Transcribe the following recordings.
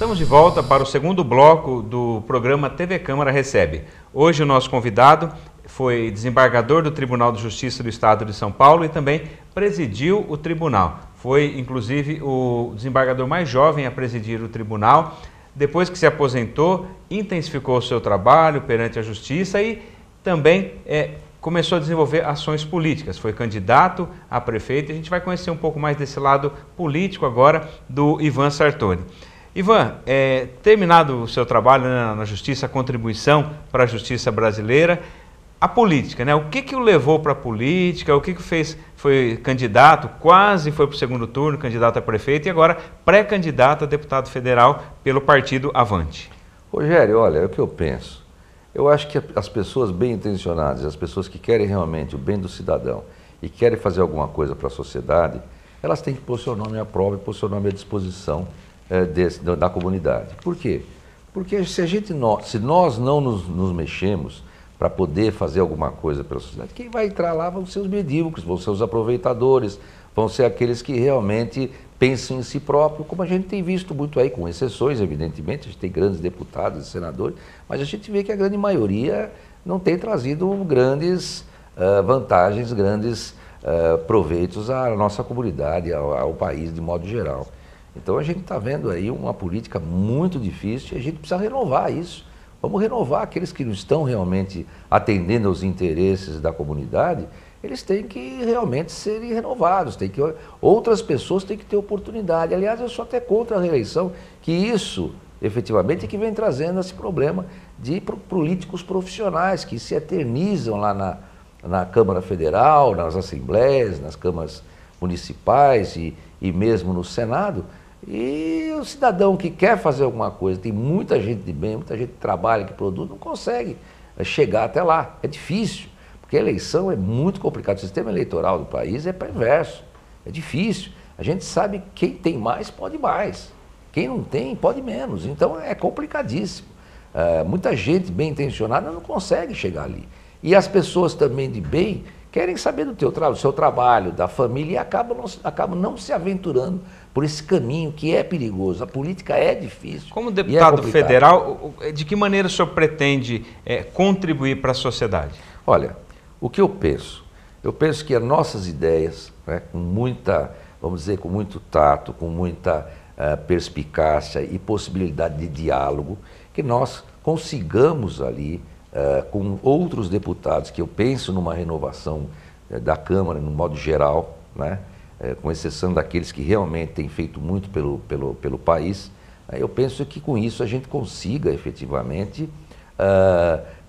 Estamos de volta para o segundo bloco do programa TV Câmara Recebe. Hoje o nosso convidado foi desembargador do Tribunal de Justiça do Estado de São Paulo e também presidiu o tribunal. Foi, inclusive, o desembargador mais jovem a presidir o tribunal. Depois que se aposentou, intensificou o seu trabalho perante a justiça e também é, começou a desenvolver ações políticas. Foi candidato a prefeito a gente vai conhecer um pouco mais desse lado político agora do Ivan Sartori. Ivan, é, terminado o seu trabalho né, na justiça, a contribuição para a justiça brasileira, a política, né? O que, que o levou para a política? O que, que fez? Foi candidato, quase foi para o segundo turno, candidato a prefeito e agora pré-candidato a deputado federal pelo partido Avante. Rogério, olha, é o que eu penso. Eu acho que as pessoas bem intencionadas, as pessoas que querem realmente o bem do cidadão e querem fazer alguma coisa para a sociedade, elas têm que pôr seu nome à prova e pôr seu nome à disposição é, desse, da, da, comunidade. Por quê? Porque se, a gente, se nós não nos, nos mexemos para poder fazer alguma coisa pela sociedade, quem vai entrar lá vão ser os medíocres, vão ser os aproveitadores, vão ser aqueles que realmente pensam em si próprio, como a gente tem visto muito aí, com exceções, evidentemente, a gente tem grandes deputados e senadores, mas a gente vê que a grande maioria não tem trazido grandes uh, vantagens, grandes uh, proveitos à nossa comunidade, ao, ao país de modo geral. Então a gente está vendo aí uma política muito difícil e a gente precisa renovar isso. Vamos renovar aqueles que não estão realmente atendendo aos interesses da comunidade, eles têm que realmente serem renovados, tem que, outras pessoas têm que ter oportunidade. Aliás, eu sou até contra a reeleição, que isso efetivamente é que vem trazendo esse problema de políticos profissionais que se eternizam lá na, na Câmara Federal, nas assembleias, nas câmaras municipais e, e mesmo no Senado, e o cidadão que quer fazer alguma coisa, tem muita gente de bem, muita gente que trabalha, que produz, não consegue eh, chegar até lá. É difícil, porque a eleição é muito complicado. O sistema eleitoral do país é perverso, é difícil. A gente sabe que quem tem mais pode mais, quem não tem pode menos. Então é complicadíssimo. É, muita gente bem intencionada não consegue chegar ali. E as pessoas também de bem querem saber do, teu, do seu trabalho, da família e acabam não, acabam não se aventurando por esse caminho que é perigoso. A política é difícil. Como é deputado é federal, de que maneira o senhor pretende é, contribuir para a sociedade? Olha, o que eu penso? Eu penso que as nossas ideias, né, com muita, vamos dizer, com muito tato, com muita uh, perspicácia e possibilidade de diálogo, que nós consigamos ali, uh, com outros deputados, que eu penso numa renovação uh, da Câmara, no modo geral, né, é, com exceção daqueles que realmente têm feito muito pelo, pelo, pelo país, eu penso que com isso a gente consiga efetivamente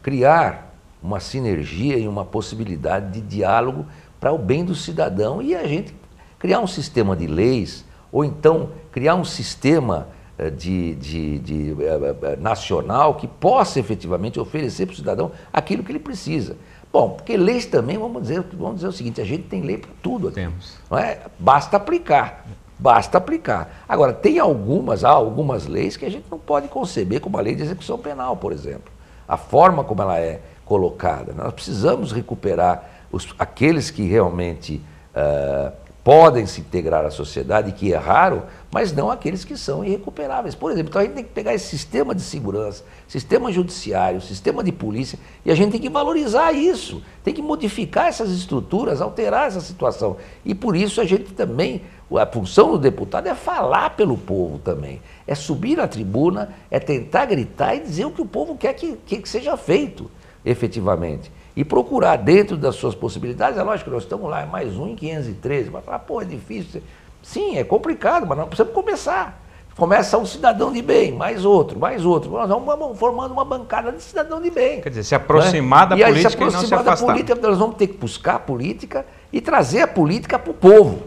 criar uma sinergia e uma possibilidade de diálogo para o bem do cidadão e a gente criar um sistema de leis ou então criar um sistema de, de, de uh, nacional que possa efetivamente oferecer para o cidadão aquilo que ele precisa. Bom, porque leis também, vamos dizer, vamos dizer o seguinte, a gente tem lei para tudo aqui. Temos. Não é? Basta aplicar. Basta aplicar. Agora, tem algumas, há algumas leis que a gente não pode conceber como a lei de execução penal, por exemplo. A forma como ela é colocada. Nós precisamos recuperar os, aqueles que realmente uh, podem se integrar à sociedade, que erraram, mas não aqueles que são irrecuperáveis. Por exemplo, então a gente tem que pegar esse sistema de segurança, sistema judiciário, sistema de polícia, e a gente tem que valorizar isso, tem que modificar essas estruturas, alterar essa situação. E por isso a gente também, a função do deputado é falar pelo povo também, é subir na tribuna, é tentar gritar e dizer o que o povo quer que, que seja feito efetivamente e procurar dentro das suas possibilidades. É lógico que nós estamos lá, é mais um em 513. Vai falar, pô, é difícil. Sim, é complicado, mas nós precisamos começar. Começa um cidadão de bem, mais outro, mais outro. Nós vamos formando uma bancada de cidadão de bem. Quer dizer, se aproximar né? da e política se aproximar e não se da política, nós vamos ter que buscar a política e trazer a política para o povo.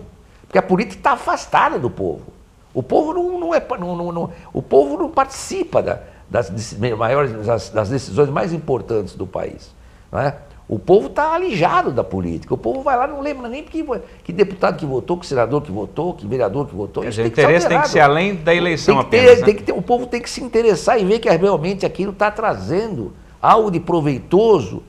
Porque a política está afastada do povo. O povo não, não é. Não, não, o povo não participa da, das, maiores, das, das decisões mais importantes do país. É? O povo está alijado da política. O povo vai lá não lembra nem que, que deputado que votou, que senador que votou, que vereador que votou. Dizer, o interesse tem que ser além da eleição tem apenas. Ter, né? tem que ter, o povo tem que se interessar e ver que realmente aquilo está trazendo algo de proveitoso,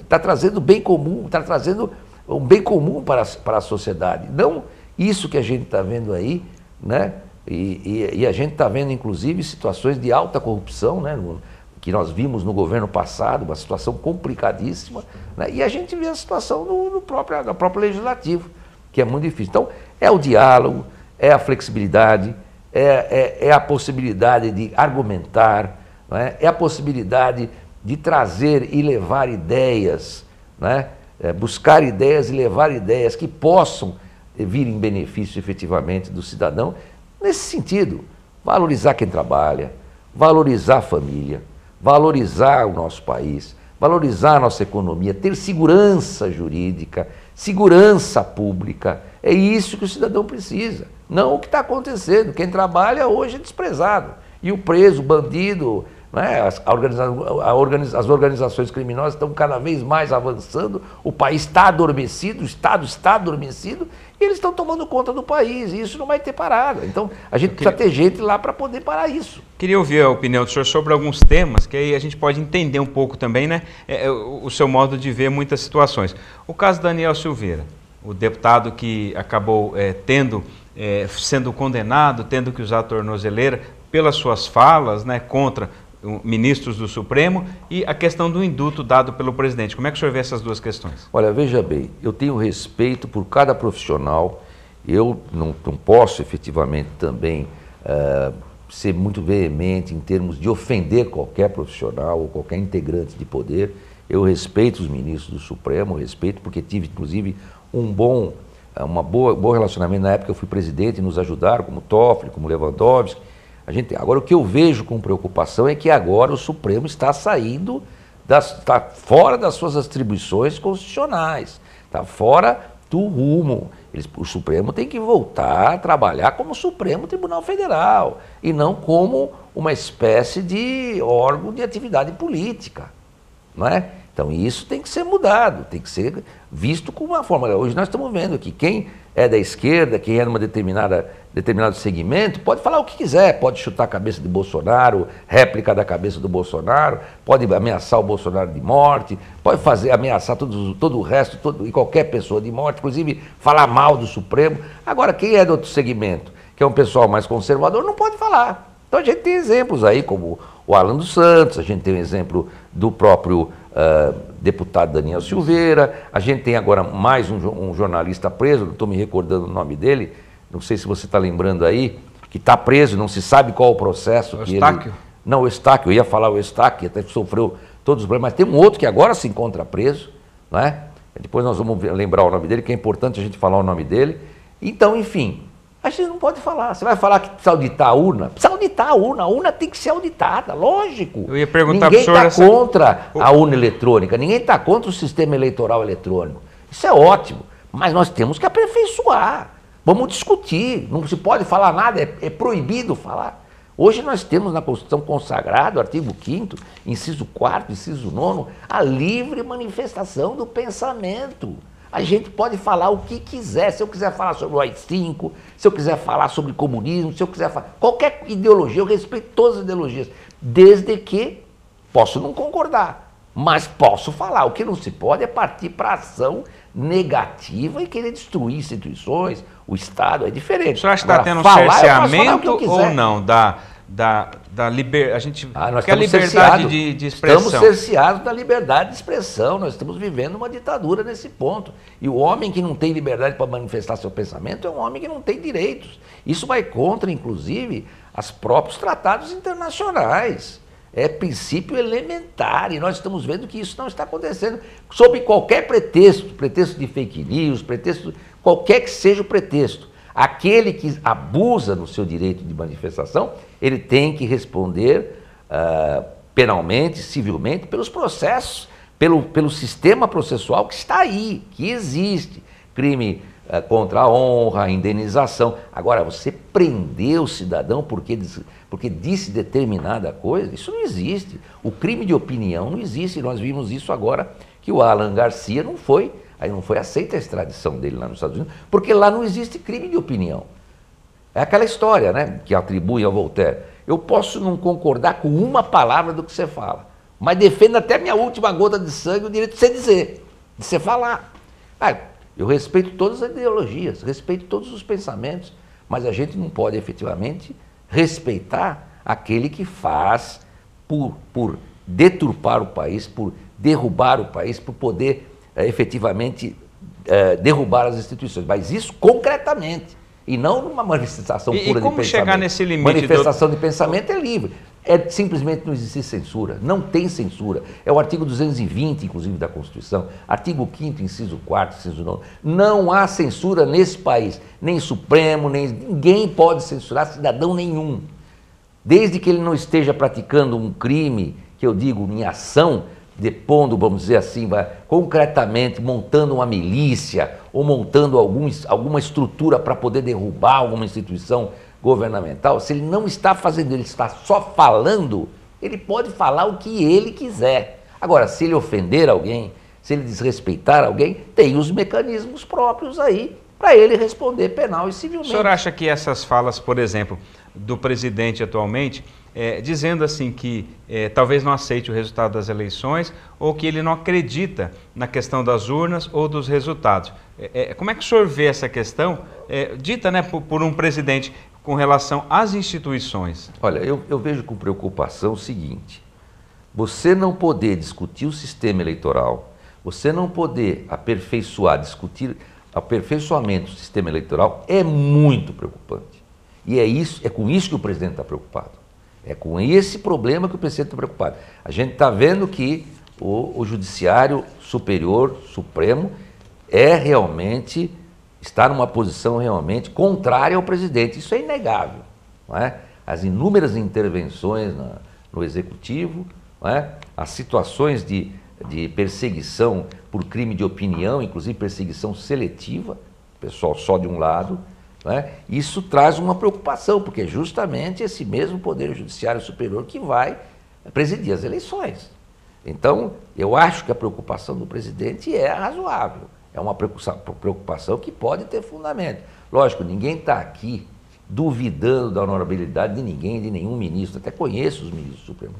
está trazendo bem comum, está trazendo um bem comum para, para a sociedade. Não isso que a gente está vendo aí, né? E, e, e a gente está vendo, inclusive, situações de alta corrupção, né? Que nós vimos no governo passado, uma situação complicadíssima, né? e a gente vê a situação no, no, próprio, no próprio legislativo, que é muito difícil. Então, é o diálogo, é a flexibilidade, é, é, é a possibilidade de argumentar, é? é? a possibilidade de trazer e levar ideias, né? É, buscar ideias e levar ideias que possam vir em benefício efetivamente do cidadão, nesse sentido, valorizar quem trabalha, valorizar a família, valorizar o nosso país, valorizar a nossa economia, ter segurança jurídica, segurança pública. É isso que o cidadão precisa, não o que está acontecendo. Quem trabalha hoje é desprezado. E o preso, o bandido, né? As, organiza organiza as organizações criminosas estão cada vez mais avançando, o país está adormecido, o Estado está adormecido, e eles estão tomando conta do país, e isso não vai ter parada. Então, a gente queria... precisa ter gente lá para poder parar isso. Queria ouvir a opinião do senhor sobre alguns temas, que aí a gente pode entender um pouco também, né? É, é o seu modo de ver muitas situações. O caso Daniel Silveira, o deputado que acabou é, tendo, é, sendo condenado, tendo que usar a tornozeleira pelas suas falas né, contra ministros do Supremo e a questão do induto dado pelo presidente. Como é que o senhor vê essas duas questões? Olha, veja bem, eu tenho respeito por cada profissional, eu não, não posso efetivamente também uh, ser muito veemente em termos de ofender qualquer profissional ou qualquer integrante de poder. Eu respeito os ministros do Supremo, respeito porque tive inclusive um bom, uma boa, bom relacionamento na época eu fui presidente, nos ajudaram como Toffoli, como Lewandowski, a gente, agora, o que eu vejo com preocupação é que agora o Supremo está saindo, das, está fora das suas atribuições constitucionais, está fora do rumo. Eles, o Supremo tem que voltar a trabalhar como Supremo Tribunal Federal e não como uma espécie de órgão de atividade política. Não é? Então isso tem que ser mudado, tem que ser visto com uma forma. Hoje nós estamos vendo que quem é da esquerda, quem é de determinada determinado segmento, pode falar o que quiser, pode chutar a cabeça de Bolsonaro, réplica da cabeça do Bolsonaro, pode ameaçar o Bolsonaro de morte, pode fazer ameaçar todo, todo o resto, todo, e qualquer pessoa de morte, inclusive falar mal do Supremo. Agora, quem é do outro segmento, que é um pessoal mais conservador, não pode falar. Então a gente tem exemplos aí, como o Alan dos Santos, a gente tem um exemplo do próprio uh, deputado Daniel Silveira, a gente tem agora mais um, um jornalista preso, não estou me recordando o nome dele, não sei se você está lembrando aí, que está preso, não se sabe qual o processo. O que Estáquio? Ele... Não, o Estáquio, eu ia falar o Estáquio, até sofreu todos os problemas, mas tem um outro que agora se encontra preso, não é? Depois nós vamos lembrar o nome dele, que é importante a gente falar o nome dele. Então, enfim, a gente não pode falar. Você vai falar que precisa auditar a urna? Precisa auditar a urna. A urna tem que ser auditada, lógico. Eu ia perguntar Ninguém está essa... contra a urna eletrônica, ninguém está contra o sistema eleitoral eletrônico. Isso é ótimo, mas nós temos que aperfeiçoar. Vamos discutir. Não se pode falar nada, é, é proibido falar. Hoje nós temos na Constituição consagrado, artigo 5 inciso 4 inciso 9 a livre manifestação do pensamento. A gente pode falar o que quiser. Se eu quiser falar sobre o AI-5, se eu quiser falar sobre comunismo, se eu quiser falar qualquer ideologia, eu respeito todas as ideologias, desde que posso não concordar, mas posso falar. O que não se pode é partir para ação negativa e querer destruir instituições, o Estado, é diferente. O senhor acha que está tendo um cerceamento ou não da, da, da liber... a gente ah, nós quer liberdade de, de, expressão? Estamos cerceados da liberdade de expressão, nós estamos vivendo uma ditadura nesse ponto. E o homem que não tem liberdade para manifestar seu pensamento é um homem que não tem direitos. Isso vai contra, inclusive, os próprios tratados internacionais é princípio elementar e nós estamos vendo que isso não está acontecendo sob qualquer pretexto, pretexto de fake news, pretexto qualquer que seja o pretexto. Aquele que abusa no seu direito de manifestação, ele tem que responder uh, penalmente, civilmente, pelos processos, pelo, pelo sistema processual que está aí, que existe. Crime é, contra a honra, indenização. Agora, você prender o cidadão porque, porque disse determinada coisa, isso não existe. O crime de opinião não existe. Nós vimos isso agora que o Alan Garcia não foi, aí não foi aceita a extradição dele lá nos Estados Unidos, porque lá não existe crime de opinião. É aquela história, né, que atribui ao Voltaire. Eu posso não concordar com uma palavra do que você fala, mas defendo até minha última gota de sangue o direito de você dizer, de você falar. Ah, eu respeito todas as ideologias, respeito todos os pensamentos, mas a gente não pode efetivamente respeitar aquele que faz por, por deturpar o país, por derrubar o país, por poder é, efetivamente é, derrubar as instituições. Mas isso concretamente. E não numa manifestação e, pura e como de pensamento. chegar nesse limite? Manifestação do... de pensamento é livre. É simplesmente não existir censura. Não tem censura. É o artigo 220, inclusive, da Constituição, artigo 5 inciso 4, inciso 9. Não há censura nesse país. Nem Supremo, nem. Ninguém pode censurar cidadão nenhum. Desde que ele não esteja praticando um crime, que eu digo em ação, depondo, vamos dizer assim, vai, concretamente montando uma milícia ou montando algum, alguma estrutura para poder derrubar alguma instituição governamental, se ele não está fazendo, ele está só falando, ele pode falar o que ele quiser. Agora, se ele ofender alguém, se ele desrespeitar alguém, tem os mecanismos próprios aí para ele responder penal e civilmente. O senhor acha que essas falas, por exemplo, do presidente atualmente, é, dizendo assim que é, talvez não aceite o resultado das eleições ou que ele não acredita na questão das urnas ou dos resultados. É, é como é que o senhor vê essa questão, é, dita né, por, por, um presidente, com relação às instituições? Olha, eu, eu vejo com preocupação o seguinte: você não poder discutir o sistema eleitoral, você não poder aperfeiçoar, discutir aperfeiçoamento do sistema eleitoral é muito preocupante. E é isso, é com isso que o presidente está preocupado. É com esse problema que o presidente está preocupado. A gente está vendo que o, o, Judiciário Superior, Supremo, é realmente, está numa posição realmente contrária ao presidente. Isso é inegável. Não é? As inúmeras intervenções na, no Executivo, não é? as situações de, de perseguição por crime de opinião, inclusive perseguição seletiva, pessoal só de um lado, né? Isso traz uma preocupação, porque é justamente esse mesmo Poder Judiciário Superior que vai presidir as eleições. Então, eu acho que a preocupação do presidente é razoável, é uma preocupação que pode ter fundamento. Lógico, ninguém está aqui duvidando da honorabilidade de ninguém, de nenhum ministro, até conheço os ministros supremos.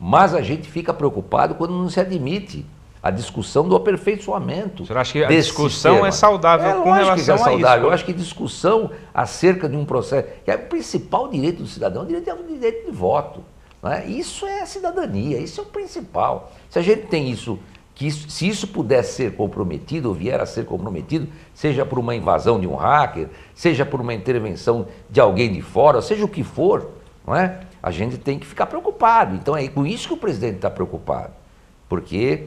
Mas a gente fica preocupado quando não se admite a discussão do aperfeiçoamento. Você acha que a discussão sistema. é saudável é, com relação que é saudável. a isso? Eu acho que discussão acerca de um processo. Que é o principal direito do cidadão, o direito é o direito de voto. É? Isso é a cidadania, isso é o principal. Se a gente tem isso, que isso, se isso puder ser comprometido, ou vier a ser comprometido, seja por uma invasão de um hacker, seja por uma intervenção de alguém de fora, seja o que for, não é? a gente tem que ficar preocupado. Então é com isso que o presidente está preocupado. Porque é,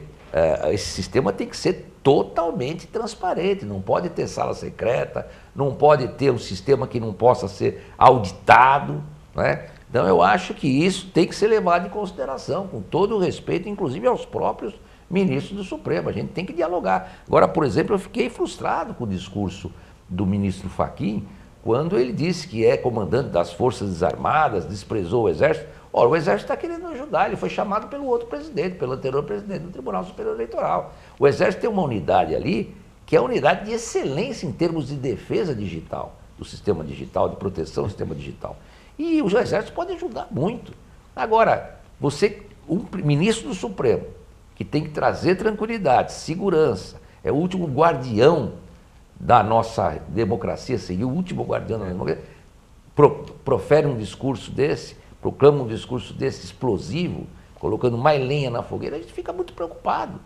esse sistema tem que ser totalmente transparente, não pode ter sala secreta, não pode ter um sistema que não possa ser auditado. Né? Então eu acho que isso tem que ser levado em consideração, com todo o respeito, inclusive aos próprios ministros do Supremo. A gente tem que dialogar. Agora, por exemplo, eu fiquei frustrado com o discurso do ministro Faquim, quando ele disse que é comandante das Forças Desarmadas, desprezou o Exército. Ora, o Exército está querendo ajudar, ele foi chamado pelo outro presidente, pelo anterior presidente do Tribunal Superior Eleitoral. O Exército tem uma unidade ali que é a unidade de excelência em termos de defesa digital, do sistema digital, de proteção do sistema digital. E o Exército pode ajudar muito. Agora, você, um ministro do Supremo, que tem que trazer tranquilidade, segurança, é o último guardião da nossa democracia, seria o último guardião da democracia, pro, profere um discurso desse, proclama um discurso desse explosivo, colocando mais lenha na fogueira, a gente fica muito preocupado.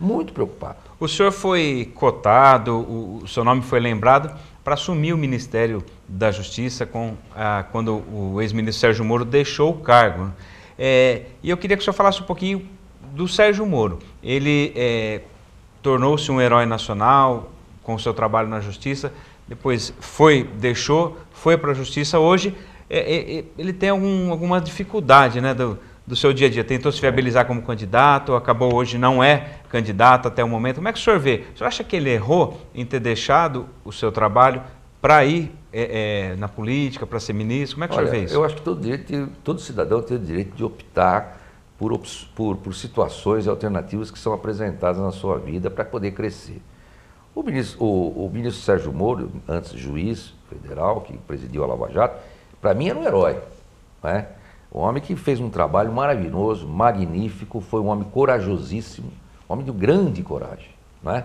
Muito preocupado. O senhor foi cotado, o, seu nome foi lembrado para assumir o Ministério da Justiça com, ah, quando o ex-ministro Sérgio Moro deixou o cargo. É, e eu queria que o senhor falasse um pouquinho do Sérgio Moro. Ele é, tornou-se um herói nacional com o seu trabalho na Justiça, depois foi, deixou, foi para a Justiça. Hoje é, é, é, ele tem algum, alguma dificuldade né, do, do seu dia a dia? Tentou se viabilizar como candidato, acabou hoje não é candidato até o momento. Como é que o senhor vê? O senhor acha que ele errou em ter deixado o seu trabalho para ir é, é, na política, para ser ministro? Como é que Olha, o senhor vê isso? Eu acho que todo, direito, todo cidadão tem o direito de optar por, por, por situações alternativas que são apresentadas na sua vida para poder crescer. O ministro, o, o ministro Sérgio Moro, antes juiz federal, que presidiu a Lava Jato, para mim era um herói. Né? Um homem que fez um trabalho maravilhoso, magnífico, foi um homem corajosíssimo, um homem de grande coragem. Né?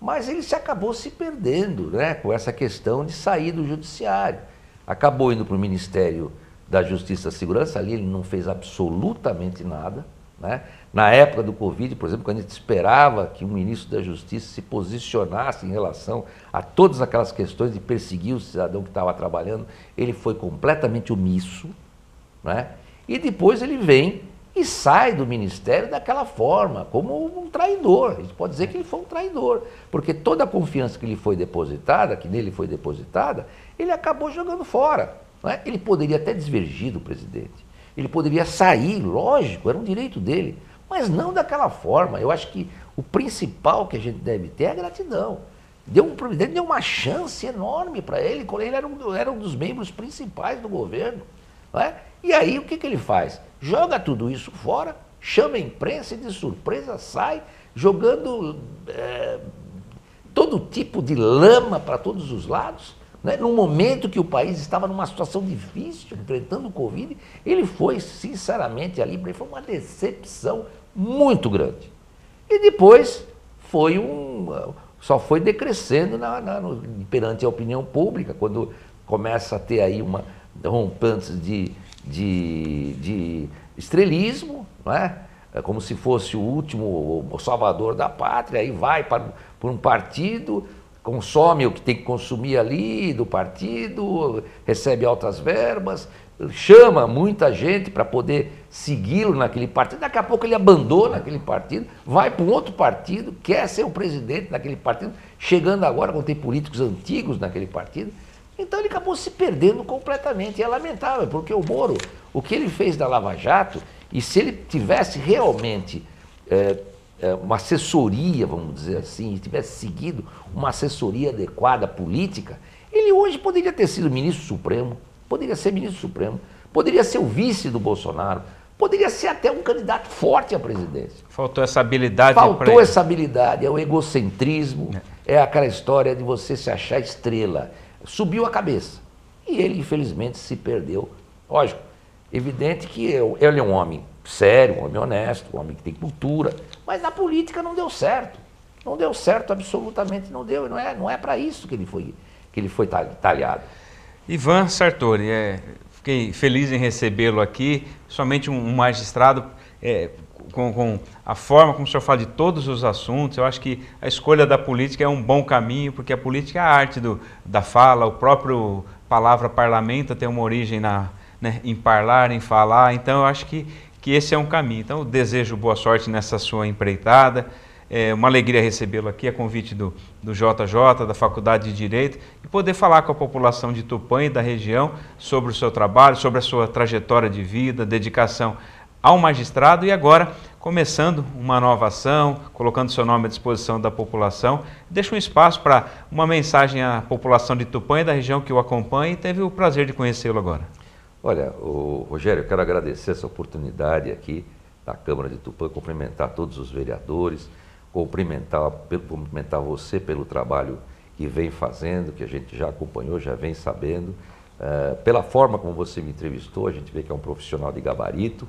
Mas ele se acabou se perdendo né? com essa questão de sair do judiciário. acabou indo para o Ministério da Justiça e Segurança, ali ele não fez absolutamente nada. Né? Na época do Covid, por exemplo, quando a gente esperava que o ministro da Justiça se posicionasse em relação a todas aquelas questões de perseguir o cidadão que estava trabalhando, ele foi completamente omisso. Né? E depois ele vem e sai do ministério daquela forma, como um traidor. A gente pode dizer que ele foi um traidor, porque toda a confiança que lhe foi depositada, que nele foi depositada, ele acabou jogando fora. É? Ele poderia até desvergir do presidente. Ele poderia sair, lógico, era um direito dele, mas não daquela forma. Eu acho que o principal que a gente deve ter é a gratidão. Deu um presidente deu uma chance enorme para ele, ele era um, era um, dos membros principais do governo. É? E aí o que, que ele faz? Joga tudo isso fora, chama a imprensa e de surpresa sai jogando é, todo tipo de lama para todos os lados né? No momento que o país estava numa situação difícil, enfrentando o Covid, ele foi, sinceramente, ali, foi uma decepção muito grande. E depois foi um. só foi decrescendo na, na, no, perante a opinião pública, quando começa a ter aí uma rompantes de, de, de estrelismo, não é? é como se fosse o último salvador da pátria, aí vai para, para um partido, consome o que tem que consumir ali do partido, recebe altas verbas, chama muita gente para poder segui-lo naquele partido. Daqui a pouco ele abandona aquele partido, vai para um outro partido, quer ser o presidente daquele partido, chegando agora quando tem políticos antigos naquele partido. Então ele acabou se perdendo completamente. E é lamentável, porque o Moro, o que ele fez da Lava Jato, e se ele tivesse realmente é, uma assessoria, vamos dizer assim, tivesse seguido uma assessoria adequada política, ele hoje poderia ter sido ministro supremo, poderia ser ministro supremo, poderia ser o vice do Bolsonaro, poderia ser até um candidato forte à presidência. Faltou essa habilidade. Faltou essa habilidade, é o egocentrismo, é. é aquela história de você se achar estrela. Subiu a cabeça. E ele, infelizmente, se perdeu. Lógico, evidente que ele é um homem sério, um homem honesto, um homem que tem cultura, mas na política não deu certo. Não deu certo, absolutamente não deu. Não é, não é para isso que ele foi, que ele foi talhado. Ivan Sartori, é, fiquei feliz em recebê-lo aqui, somente um, magistrado é, com, com, a forma como o senhor fala de todos os assuntos. Eu acho que a escolha da política é um bom caminho, porque a política é a arte do, da fala, o próprio palavra parlamento tem uma origem na, né, em falar, em falar. Então eu acho que que esse é um caminho. Então, desejo boa sorte nessa sua empreitada. É uma alegria recebê-lo aqui, a convite do, do JJ, da Faculdade de Direito, e poder falar com a população de Tupã e da região sobre o seu trabalho, sobre a sua trajetória de vida, dedicação ao magistrado e agora começando uma nova ação, colocando seu nome à disposição da população. Deixa um espaço para uma mensagem à população de Tupã e da região que o acompanha e teve o prazer de conhecê-lo agora. Olha, o Rogério, eu quero agradecer essa oportunidade aqui da Câmara de Tupã, cumprimentar todos os vereadores, cumprimentar, cumprimentar você pelo trabalho que vem fazendo, que a gente já acompanhou, já vem sabendo. Uh, pela forma como você me entrevistou, a gente vê que é um profissional de gabarito.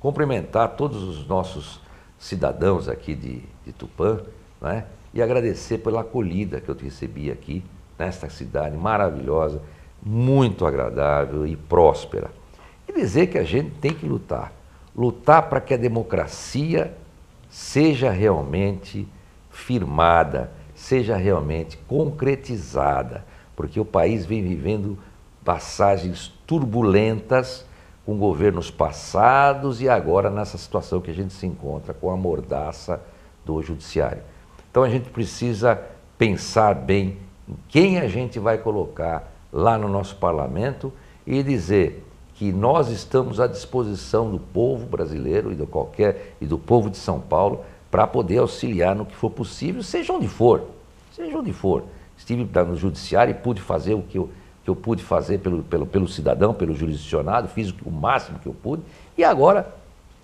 Cumprimentar todos os nossos cidadãos aqui de, de Tupã, né? e agradecer pela acolhida que eu te recebi aqui, nesta cidade maravilhosa muito agradável e próspera. E dizer que a gente tem que lutar. Lutar para que a democracia seja realmente firmada, seja realmente concretizada, porque o país vem vivendo passagens turbulentas com governos passados e agora nessa situação que a gente se encontra com a mordaça do judiciário. Então a gente precisa pensar bem em quem a gente vai colocar lá no nosso parlamento e dizer que nós estamos à disposição do povo brasileiro e do qualquer e do povo de São Paulo para poder auxiliar no que for possível, seja onde for, seja onde for. Estive no judiciário e pude fazer o que eu, que eu pude fazer pelo, pelo, pelo cidadão, pelo jurisdicionado, fiz o máximo que eu pude e agora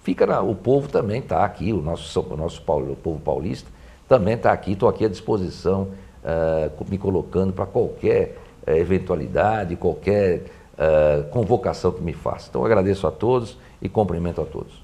fica na, o povo também está aqui, o nosso, o nosso o povo paulista também está aqui, estou aqui à disposição, uh, me colocando para qualquer eventualidade, qualquer uh, convocação que me faça. Então agradeço a todos e cumprimento a todos.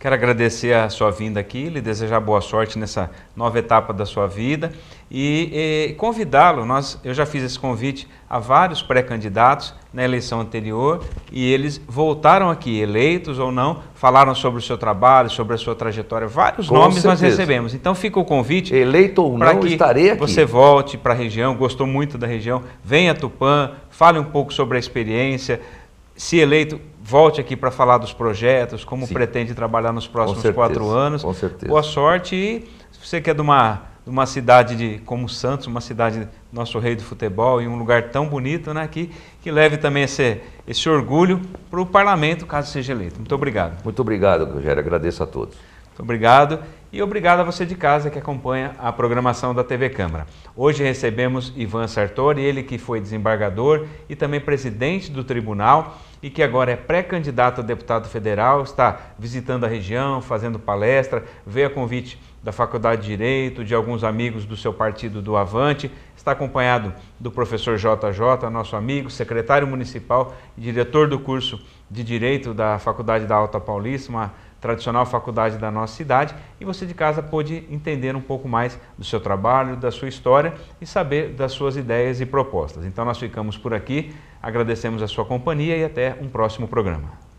Quero agradecer a sua vinda aqui, lhe desejar boa sorte nessa nova etapa da sua vida e, e convidá-lo. Nós, eu já fiz esse convite a vários pré-candidatos na eleição anterior e eles voltaram aqui, eleitos ou não, falaram sobre o seu trabalho, sobre a sua trajetória. Vários Com nomes certeza. nós recebemos. Então fica o convite. Eleito ou não, que estarei aqui. Você volte para a região, gostou muito da região, venha a Tupã, fale um pouco sobre a experiência. Se eleito, volte aqui para falar dos projetos, como Sim. pretende trabalhar nos próximos quatro anos. Com certeza. Boa sorte e se você quer de uma, de uma cidade de, como Santos, uma cidade nosso rei do futebol, em um lugar tão bonito, né, que, que leve também esse, esse orgulho para o parlamento, caso seja eleito. Muito obrigado. Muito obrigado, Rogério. Agradeço a todos. Muito obrigado e obrigado a você de casa que acompanha a programação da TV Câmara. Hoje recebemos Ivan Sartori, ele que foi desembargador e também presidente do tribunal e que agora é pré-candidato a deputado federal, está visitando a região, fazendo palestra, veio a convite da Faculdade de Direito, de alguns amigos do seu partido do Avante, está acompanhado do professor JJ, nosso amigo, secretário municipal e diretor do curso de Direito da Faculdade da Alta Paulista, uma tradicional faculdade da nossa cidade, e você de casa pôde entender um pouco mais do seu trabalho, da sua história e saber das suas ideias e propostas. Então nós ficamos por aqui, agradecemos a sua companhia e até um próximo programa.